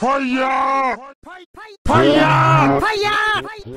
拍呀！拍拍拍呀！拍呀！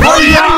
Fire!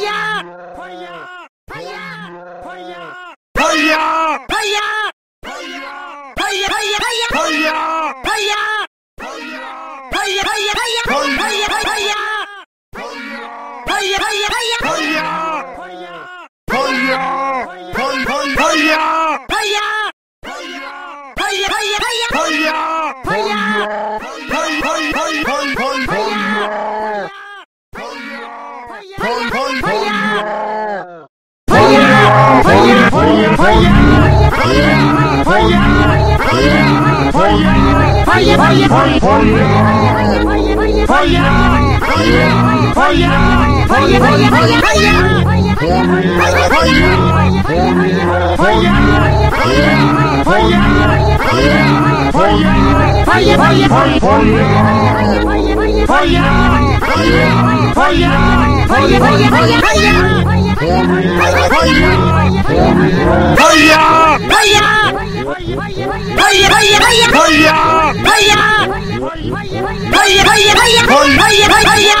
yeah. Fire! Hoi ya hoi ya hoi ya hoi ya hoi ya hoi ya hoi ya hoi ya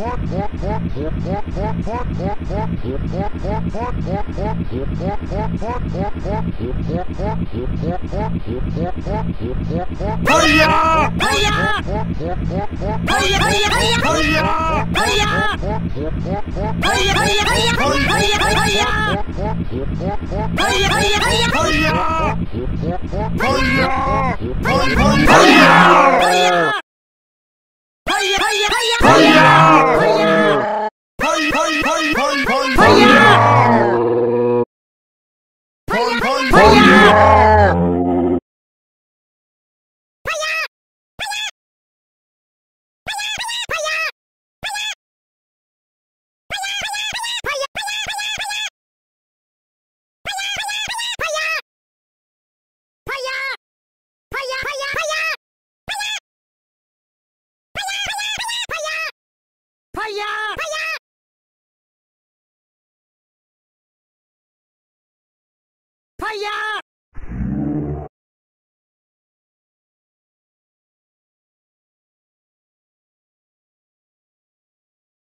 Hurry up! Hurry up!